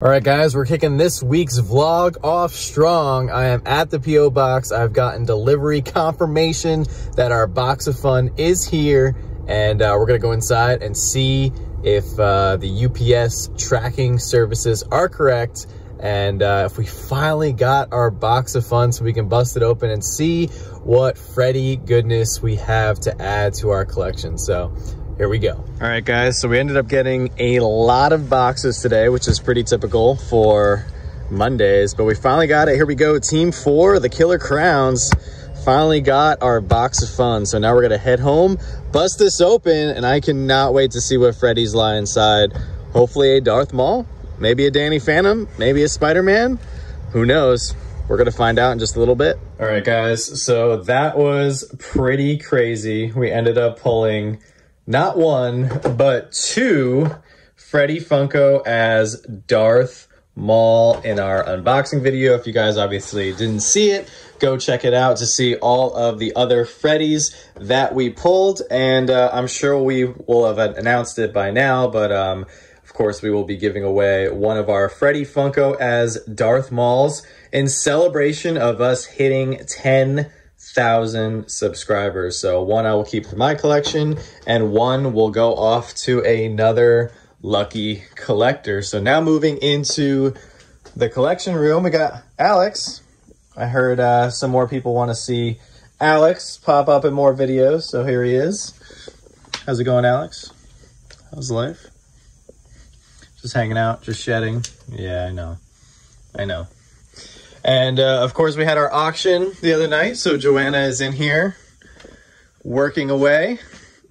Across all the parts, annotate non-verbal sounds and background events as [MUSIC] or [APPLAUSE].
All right, guys, we're kicking this week's vlog off strong. I am at the P.O. Box. I've gotten delivery confirmation that our box of fun is here, and uh, we're going to go inside and see if uh, the UPS tracking services are correct and uh, if we finally got our box of fun so we can bust it open and see what Freddy goodness we have to add to our collection. So here we go. All right, guys, so we ended up getting a lot of boxes today, which is pretty typical for Mondays, but we finally got it. Here we go, team four, the Killer Crowns, finally got our box of fun. So now we're gonna head home, bust this open, and I cannot wait to see what Freddy's lie inside. Hopefully a Darth Maul, maybe a Danny Phantom, maybe a Spider-Man, who knows? We're gonna find out in just a little bit. All right, guys, so that was pretty crazy. We ended up pulling not one, but two Freddy Funko as Darth Maul in our unboxing video. If you guys obviously didn't see it, go check it out to see all of the other Freddys that we pulled. And uh, I'm sure we will have announced it by now, but um, of course we will be giving away one of our Freddy Funko as Darth Mauls in celebration of us hitting 10 thousand subscribers. So one I will keep for my collection and one will go off to another lucky collector. So now moving into the collection room, we got Alex. I heard uh, some more people want to see Alex pop up in more videos. So here he is. How's it going, Alex? How's life? Just hanging out, just shedding. Yeah, I know. I know. And uh, of course, we had our auction the other night. So Joanna is in here working away,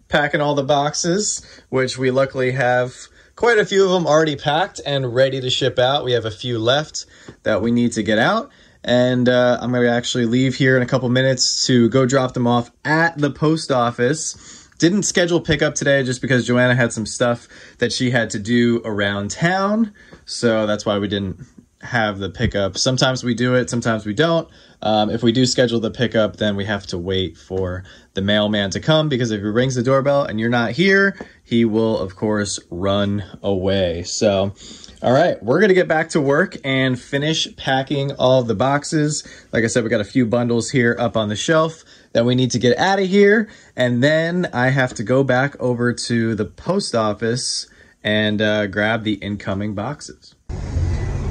packing all the boxes, which we luckily have quite a few of them already packed and ready to ship out. We have a few left that we need to get out. And uh, I'm going to actually leave here in a couple minutes to go drop them off at the post office. Didn't schedule pickup today just because Joanna had some stuff that she had to do around town. So that's why we didn't have the pickup. Sometimes we do it, sometimes we don't. Um, if we do schedule the pickup, then we have to wait for the mailman to come because if he rings the doorbell and you're not here, he will, of course, run away. So, all right, we're going to get back to work and finish packing all the boxes. Like I said, we got a few bundles here up on the shelf that we need to get out of here. And then I have to go back over to the post office and uh, grab the incoming boxes.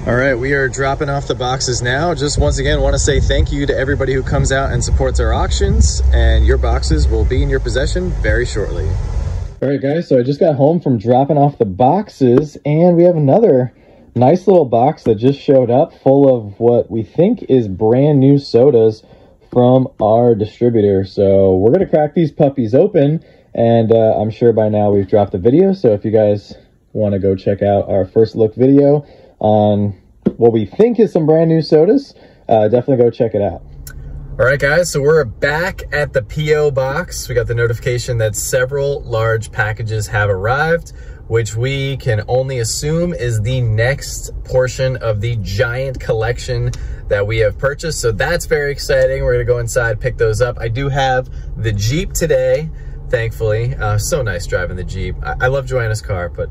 All right, we are dropping off the boxes now. Just once again, want to say thank you to everybody who comes out and supports our auctions, and your boxes will be in your possession very shortly. All right, guys, so I just got home from dropping off the boxes, and we have another nice little box that just showed up full of what we think is brand new sodas from our distributor. So we're going to crack these puppies open, and uh, I'm sure by now we've dropped the video, so if you guys want to go check out our first look video, on what we think is some brand new sodas, uh, definitely go check it out. All right, guys, so we're back at the P.O. box. We got the notification that several large packages have arrived, which we can only assume is the next portion of the giant collection that we have purchased. So that's very exciting. We're gonna go inside, pick those up. I do have the Jeep today, thankfully. Uh, so nice driving the Jeep. I, I love Joanna's car, but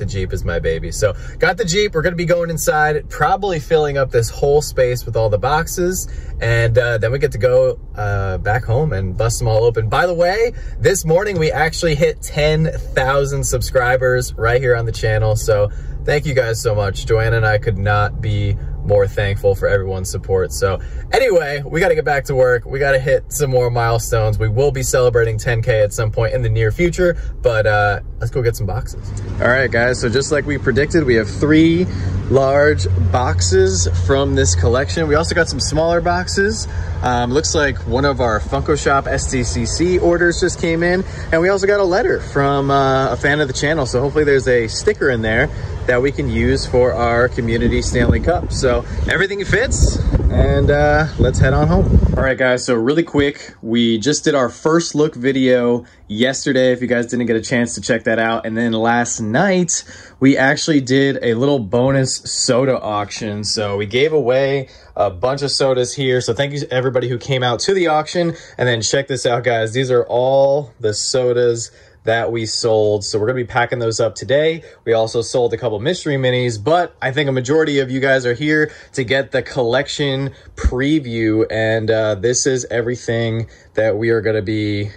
the Jeep is my baby. So got the Jeep. We're going to be going inside, probably filling up this whole space with all the boxes. And uh, then we get to go uh, back home and bust them all open. By the way, this morning we actually hit 10,000 subscribers right here on the channel. So thank you guys so much. Joanna and I could not be more thankful for everyone's support. So anyway, we got to get back to work. We got to hit some more milestones. We will be celebrating 10K at some point in the near future, but uh, let's go get some boxes. All right, guys. So just like we predicted, we have three large boxes from this collection. We also got some smaller boxes. Um, looks like one of our Funko Shop SDCC orders just came in. And we also got a letter from uh, a fan of the channel. So hopefully there's a sticker in there that we can use for our community Stanley Cup. So everything fits and uh, let's head on home. All right, guys, so really quick, we just did our first look video yesterday, if you guys didn't get a chance to check that out. And then last night, we actually did a little bonus soda auction. So we gave away a bunch of sodas here. So thank you everybody who came out to the auction. And then check this out, guys. These are all the sodas that we sold. So we're going to be packing those up today. We also sold a couple mystery minis, but I think a majority of you guys are here to get the collection preview. And uh, this is everything that we are going to be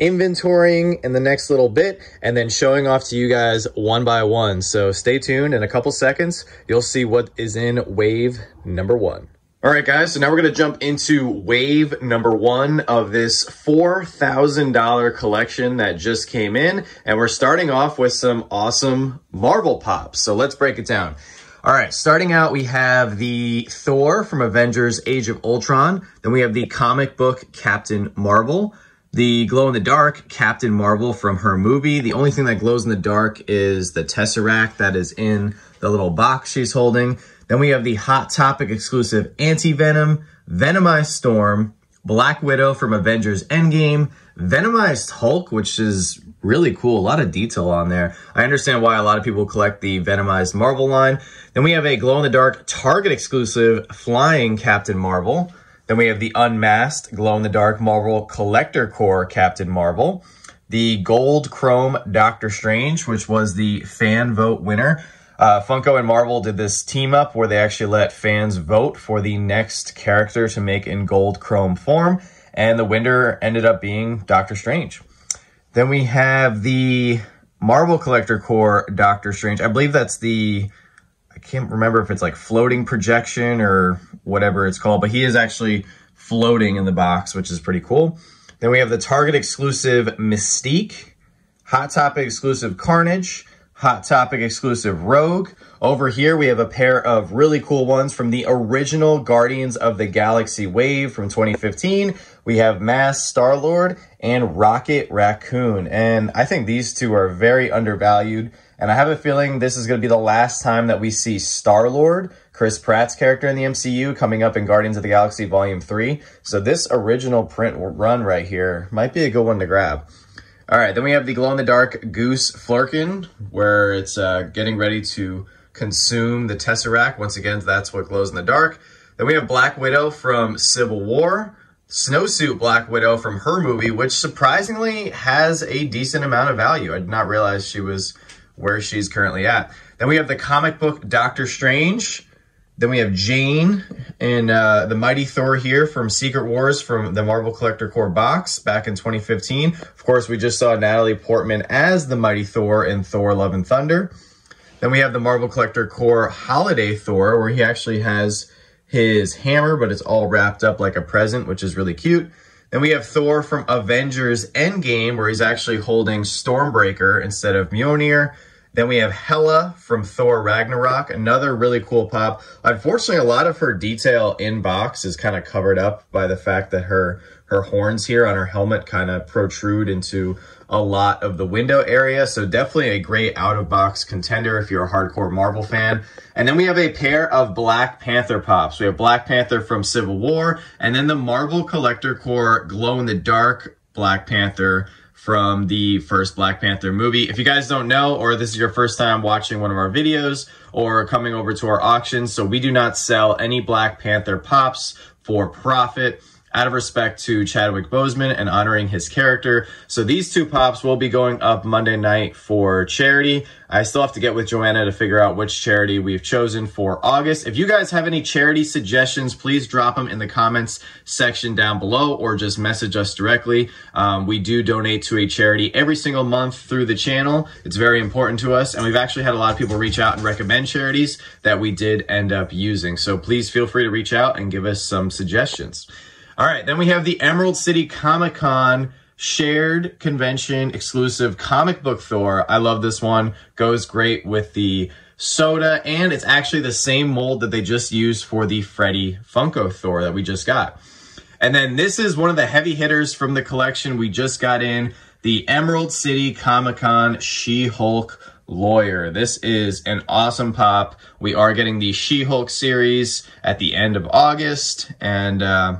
inventorying in the next little bit and then showing off to you guys one by one. So stay tuned in a couple seconds. You'll see what is in wave number one. All right, guys, so now we're going to jump into wave number one of this $4,000 collection that just came in. And we're starting off with some awesome Marvel pops. So let's break it down. All right, starting out, we have the Thor from Avengers Age of Ultron. Then we have the comic book Captain Marvel. The glow-in-the-dark Captain Marvel from her movie. The only thing that glows in the dark is the Tesseract that is in the little box she's holding. Then we have the Hot Topic exclusive Anti-Venom, Venomized Storm, Black Widow from Avengers Endgame, Venomized Hulk, which is really cool. A lot of detail on there. I understand why a lot of people collect the Venomized Marvel line. Then we have a glow-in-the-dark Target exclusive Flying Captain Marvel. Then we have the Unmasked glow-in-the-dark Marvel Collector Corps Captain Marvel. The Gold Chrome Doctor Strange, which was the fan vote winner. Uh, Funko and Marvel did this team up where they actually let fans vote for the next character to make in gold chrome form, and the winner ended up being Doctor Strange. Then we have the Marvel Collector Corps Doctor Strange. I believe that's the, I can't remember if it's like floating projection or whatever it's called, but he is actually floating in the box, which is pretty cool. Then we have the Target exclusive Mystique, Hot Topic exclusive Carnage, Hot Topic exclusive Rogue. Over here, we have a pair of really cool ones from the original Guardians of the Galaxy Wave from 2015. We have Mass Star-Lord and Rocket Raccoon. And I think these two are very undervalued. And I have a feeling this is going to be the last time that we see Star-Lord, Chris Pratt's character in the MCU, coming up in Guardians of the Galaxy Volume 3. So this original print run right here might be a good one to grab. All right, then we have the glow-in-the-dark Goose Flerken, where it's uh, getting ready to consume the Tesseract. Once again, that's what glows in the dark. Then we have Black Widow from Civil War, Snowsuit Black Widow from her movie, which surprisingly has a decent amount of value. I did not realize she was where she's currently at. Then we have the comic book Doctor Strange, then we have Jane and uh, the Mighty Thor here from Secret Wars from the Marvel Collector Corps box back in 2015. Of course, we just saw Natalie Portman as the Mighty Thor in Thor Love and Thunder. Then we have the Marvel Collector Corps Holiday Thor where he actually has his hammer, but it's all wrapped up like a present, which is really cute. Then we have Thor from Avengers Endgame where he's actually holding Stormbreaker instead of Mjolnir. Then we have Hela from Thor Ragnarok, another really cool pop. Unfortunately, a lot of her detail in box is kind of covered up by the fact that her her horns here on her helmet kind of protrude into a lot of the window area. So definitely a great out-of-box contender if you're a hardcore Marvel fan. And then we have a pair of Black Panther pops. We have Black Panther from Civil War, and then the Marvel Collector Corps glow-in-the-dark Black Panther from the first Black Panther movie. If you guys don't know, or this is your first time watching one of our videos or coming over to our auctions, so we do not sell any Black Panther pops for profit out of respect to Chadwick Boseman and honoring his character. So these two pops will be going up Monday night for charity. I still have to get with Joanna to figure out which charity we've chosen for August. If you guys have any charity suggestions, please drop them in the comments section down below or just message us directly. Um, we do donate to a charity every single month through the channel. It's very important to us. And we've actually had a lot of people reach out and recommend charities that we did end up using. So please feel free to reach out and give us some suggestions. All right, then we have the Emerald City Comic Con shared convention exclusive comic book Thor. I love this one. Goes great with the soda, and it's actually the same mold that they just used for the Freddy Funko Thor that we just got. And then this is one of the heavy hitters from the collection we just got in, the Emerald City Comic Con She-Hulk Lawyer. This is an awesome pop. We are getting the She-Hulk series at the end of August, and uh,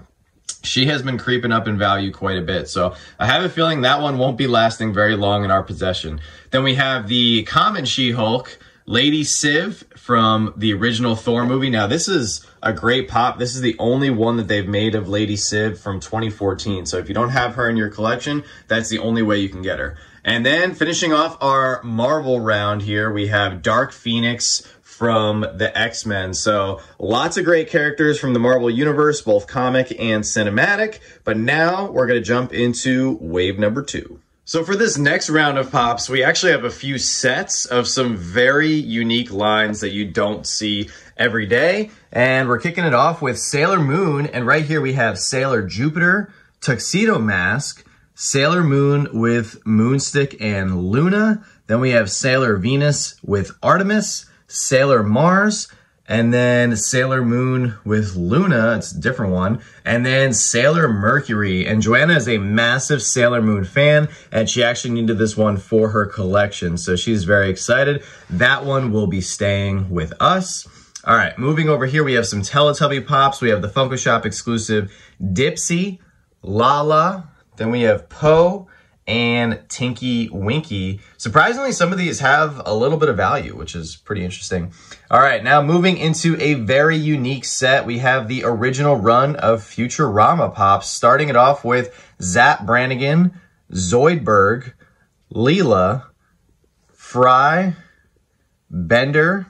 she has been creeping up in value quite a bit. So I have a feeling that one won't be lasting very long in our possession. Then we have the common She-Hulk, Lady Siv from the original Thor movie. Now this is a great pop. This is the only one that they've made of Lady Siv from 2014. So if you don't have her in your collection, that's the only way you can get her. And then finishing off our Marvel round here, we have Dark Phoenix from the X-Men. So lots of great characters from the Marvel Universe, both comic and cinematic. But now we're going to jump into wave number two. So for this next round of pops, we actually have a few sets of some very unique lines that you don't see every day. And we're kicking it off with Sailor Moon. And right here we have Sailor Jupiter, Tuxedo Mask, Sailor Moon with Moonstick and Luna. Then we have Sailor Venus with Artemis, Sailor Mars, and then Sailor Moon with Luna, it's a different one, and then Sailor Mercury. And Joanna is a massive Sailor Moon fan, and she actually needed this one for her collection, so she's very excited. That one will be staying with us. All right, moving over here, we have some Teletubby Pops. We have the Funko Shop exclusive Dipsy, Lala, then we have Po and Tinky Winky. Surprisingly, some of these have a little bit of value, which is pretty interesting. All right, now moving into a very unique set, we have the original run of Futurama Pops, starting it off with Zap Brannigan, Zoidberg, Leela, Fry, Bender,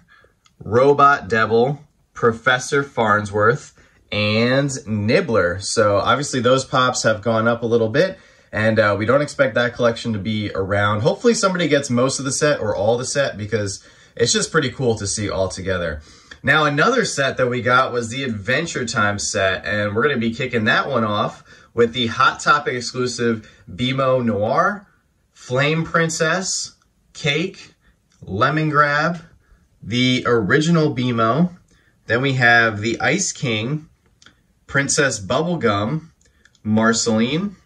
Robot Devil, Professor Farnsworth, and Nibbler. So obviously those pops have gone up a little bit and uh, we don't expect that collection to be around. Hopefully somebody gets most of the set or all the set because it's just pretty cool to see all together. Now another set that we got was the Adventure Time set and we're to be kicking that one off with the Hot Topic exclusive BMO Noir, Flame Princess, Cake, Lemongrab, the original BMO, then we have the Ice King, Princess Bubblegum, Marceline.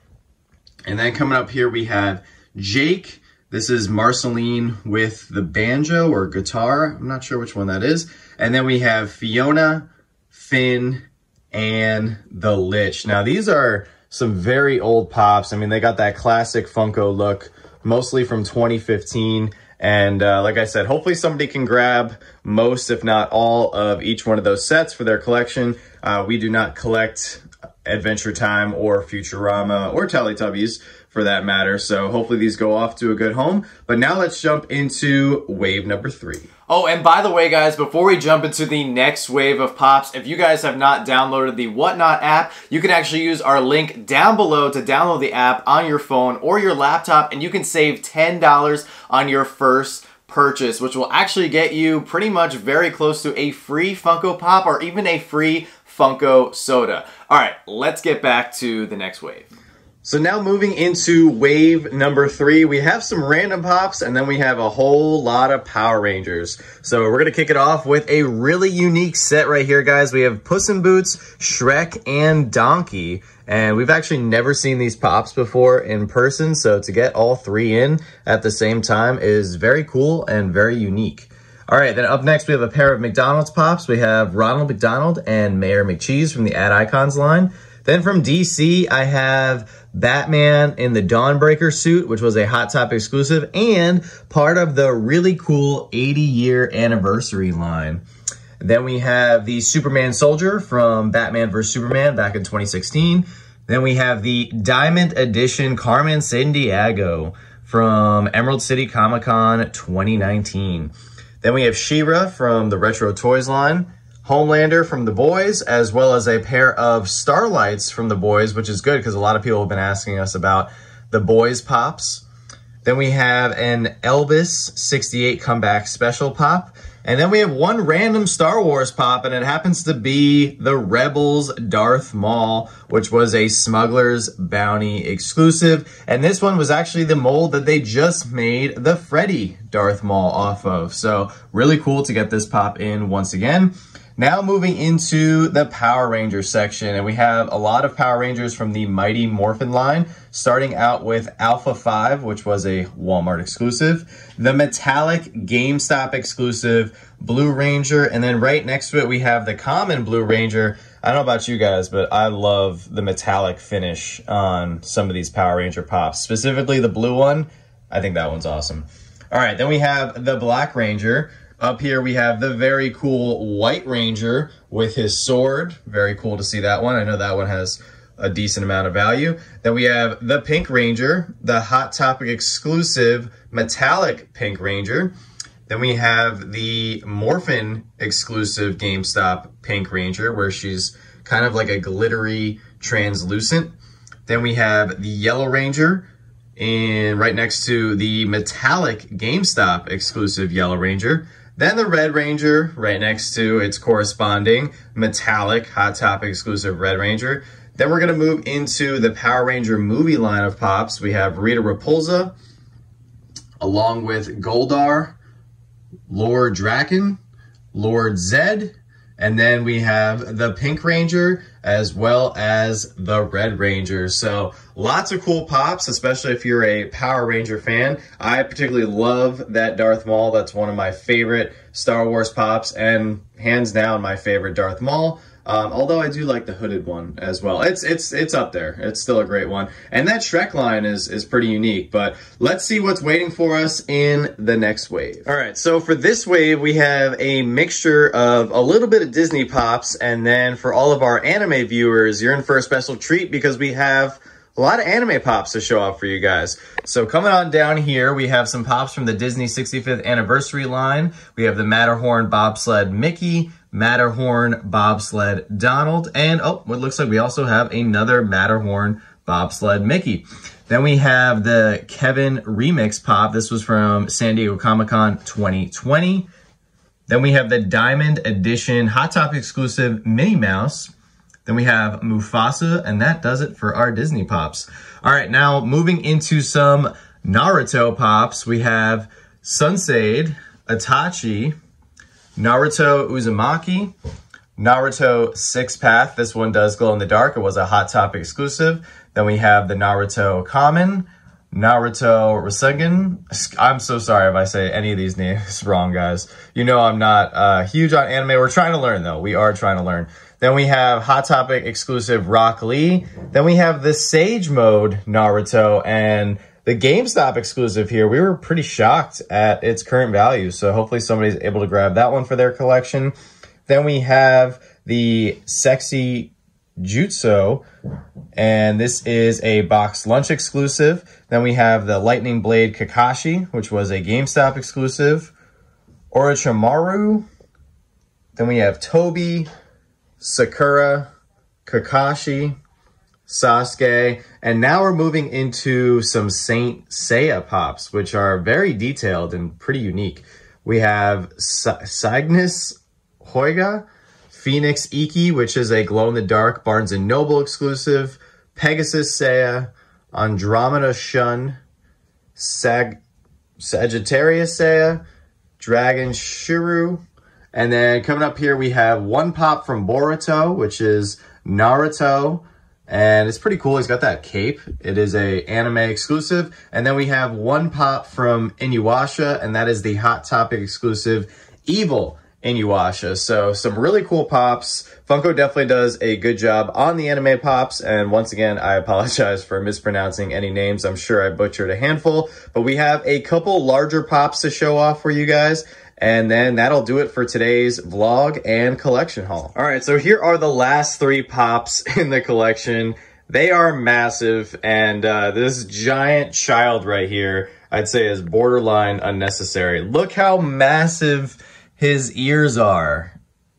And then coming up here, we have Jake. This is Marceline with the banjo or guitar. I'm not sure which one that is. And then we have Fiona, Finn, and the Lich. Now, these are some very old pops. I mean, they got that classic Funko look, mostly from 2015. And uh, like I said, hopefully somebody can grab most, if not all, of each one of those sets for their collection. Uh, we do not collect Adventure Time or Futurama or Teletubbies for that matter. So hopefully these go off to a good home. But now let's jump into wave number three. Oh, and by the way, guys, before we jump into the next wave of pops, if you guys have not downloaded the Whatnot app, you can actually use our link down below to download the app on your phone or your laptop, and you can save $10 on your first purchase, which will actually get you pretty much very close to a free Funko Pop or even a free Funko Soda. All right, let's get back to the next wave. So now moving into wave number three, we have some random pops and then we have a whole lot of Power Rangers. So we're to kick it off with a really unique set right here, guys. We have Puss in Boots, Shrek, and Donkey. And we've actually never seen these pops before in person. So to get all three in at the same time is very cool and very unique. All right, then up next we have a pair of McDonald's pops. We have Ronald McDonald and Mayor McCheese from the Ad Icons line. Then from DC, I have Batman in the Dawnbreaker suit, which was a Hot Topic exclusive, and part of the really cool 80 year anniversary line. Then we have the Superman Soldier from Batman vs. Superman back in 2016. Then we have the Diamond Edition Carmen Sandiego from Emerald City Comic Con 2019. Then we have She-Ra from the Retro Toys line. Homelander from The Boys, as well as a pair of Starlights from The Boys, which is good because a lot of people have been asking us about The Boys pops. Then we have an Elvis 68 comeback special pop. And then we have one random Star Wars pop, and it happens to be the Rebels Darth Maul, which was a Smuggler's Bounty exclusive. And this one was actually the mold that they just made the Freddy Darth Maul off of. So really cool to get this pop in once again. Now moving into the Power Rangers section, and we have a lot of Power Rangers from the Mighty Morphin line, starting out with Alpha 5, which was a Walmart exclusive, the Metallic GameStop exclusive Blue Ranger, and then right next to it we have the common Blue Ranger. I don't know about you guys, but I love the metallic finish on some of these Power Ranger pops, specifically the blue one. I think that one's awesome. All right, then we have the Black Ranger, up here we have the very cool White Ranger with his sword. Very cool to see that one. I know that one has a decent amount of value. Then we have the Pink Ranger, the Hot Topic exclusive metallic Pink Ranger. Then we have the Morphin exclusive GameStop Pink Ranger, where she's kind of like a glittery translucent. Then we have the Yellow Ranger, and right next to the metallic GameStop exclusive Yellow Ranger. Then the Red Ranger, right next to its corresponding metallic Hot Topic exclusive Red Ranger. Then we're going to move into the Power Ranger movie line of pops. We have Rita Repulsa, along with Goldar, Lord Drakkon, Lord Zedd, and then we have the Pink Ranger as well as the Red Ranger. So lots of cool pops, especially if you're a Power Ranger fan. I particularly love that Darth Maul. That's one of my favorite Star Wars pops and hands down my favorite Darth Maul. Um, although I do like the hooded one as well. It's it's it's up there. It's still a great one. And that Shrek line is is pretty unique. But let's see what's waiting for us in the next wave. All right, so for this wave, we have a mixture of a little bit of Disney pops, and then for all of our anime viewers, you're in for a special treat because we have a lot of anime pops to show off for you guys. So coming on down here, we have some pops from the Disney 65th anniversary line. We have the Matterhorn bobsled Mickey, Matterhorn bobsled Donald, and oh, what looks like we also have another Matterhorn bobsled Mickey. Then we have the Kevin Remix Pop. This was from San Diego Comic-Con 2020. Then we have the Diamond Edition Hot Topic exclusive Minnie Mouse. Then we have Mufasa, and that does it for our Disney Pops. All right, now moving into some Naruto Pops, we have Sunsaid, Itachi, Naruto Uzumaki, Naruto Six Path. This one does glow in the dark. It was a Hot Topic exclusive. Then we have the Naruto Common, Naruto Rasengan. I'm so sorry if I say any of these names [LAUGHS] wrong, guys. You know I'm not uh, huge on anime. We're trying to learn, though. We are trying to learn. Then we have Hot Topic exclusive Rock Lee. Then we have the Sage Mode Naruto and the GameStop exclusive here, we were pretty shocked at its current value. So hopefully somebody's able to grab that one for their collection. Then we have the Sexy Jutsu, and this is a box lunch exclusive. Then we have the Lightning Blade Kakashi, which was a GameStop exclusive. Orochimaru. Then we have Tobi, Sakura, Kakashi, Sasuke, and now we're moving into some Saint Seiya pops, which are very detailed and pretty unique. We have Cygnus Hyoga, Phoenix Ikki, which is a glow-in-the-dark Barnes & Noble exclusive, Pegasus Seiya, Andromeda Shun, Sag Sagittarius Seiya, Dragon Shiryu, and then coming up here we have one pop from Boruto, which is Naruto, and it's pretty cool. He's got that cape. It is a anime exclusive. And then we have one pop from Inuyasha, and that is the Hot Topic exclusive Evil Inuyasha. So some really cool pops. Funko definitely does a good job on the anime pops. And once again, I apologize for mispronouncing any names. I'm sure I butchered a handful, but we have a couple larger pops to show off for you guys. And then that'll do it for today's vlog and collection haul. All right, so here are the last three pops [LAUGHS] in the collection. They are massive, and uh, this giant child right here, I'd say is borderline unnecessary. Look how massive his ears are.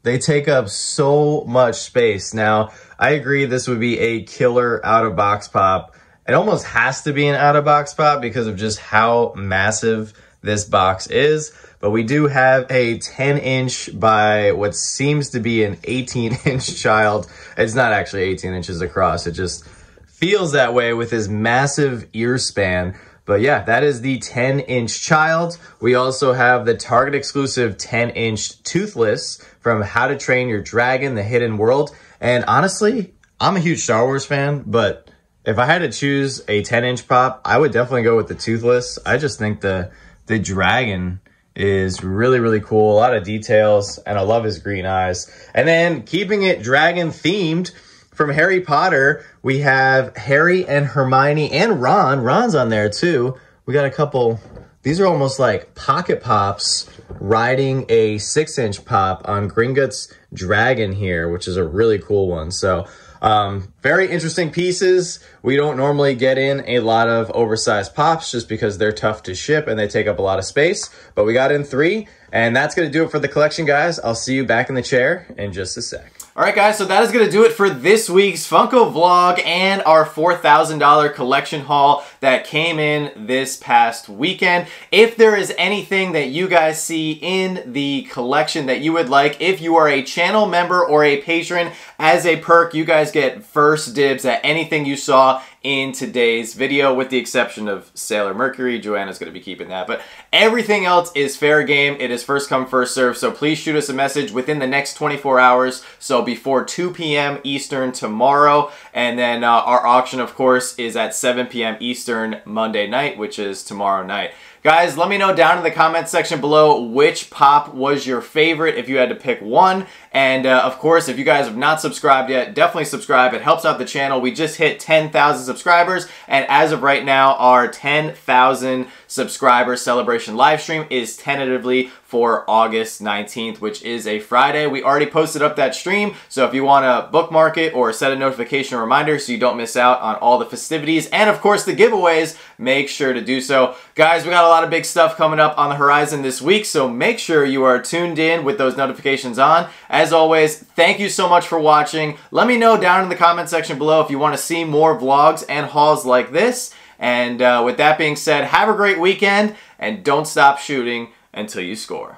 They take up so much space. Now, I agree this would be a killer out-of-box pop. It almost has to be an out-of-box pop because of just how massive this box is but we do have a 10 inch by what seems to be an 18 inch [LAUGHS] child. It's not actually 18 inches across. It just feels that way with his massive ear span. But yeah, that is the 10 inch child. We also have the Target exclusive 10 inch toothless from How to Train Your Dragon, The Hidden World. And honestly, I'm a huge Star Wars fan, but if I had to choose a 10 inch pop, I would definitely go with the toothless. I just think the, the dragon is really, really cool. A lot of details, and I love his green eyes. And then keeping it dragon themed from Harry Potter, we have Harry and Hermione and Ron. Ron's on there too. We got a couple these are almost like pocket pops riding a six inch pop on Gringotts Dragon here, which is a really cool one. So um, very interesting pieces. We don't normally get in a lot of oversized pops just because they're tough to ship and they take up a lot of space, but we got in three and that's going to do it for the collection, guys. I'll see you back in the chair in just a sec. All right, guys, so that is going to do it for this week's Funko vlog and our $4,000 collection haul that came in this past weekend. If there is anything that you guys see in the collection that you would like, if you are a channel member or a patron, as a perk, you guys get first dibs at anything you saw in today's video, with the exception of Sailor Mercury. Joanna's going to be keeping that. But everything else is fair game. It is first come, first serve. So please shoot us a message within the next 24 hours. So before 2 p.m. Eastern tomorrow. And then uh, our auction, of course, is at 7 p.m. Eastern Monday night, which is tomorrow night. Guys, let me know down in the comment section below which pop was your favorite if you had to pick one. And uh, of course, if you guys have not subscribed yet, definitely subscribe. It helps out the channel. We just hit 10,000 subscribers. And as of right now, our 10,000 subscriber celebration live stream is tentatively for August 19th, which is a Friday. We already posted up that stream, so if you want to bookmark it or set a notification reminder so you don't miss out on all the festivities and of course the giveaways, make sure to do so. Guys, we got a lot of big stuff coming up on the horizon this week, so make sure you are tuned in with those notifications on. As always, thank you so much for watching. Let me know down in the comment section below if you want to see more vlogs and hauls like this. And uh, with that being said, have a great weekend and don't stop shooting until you score.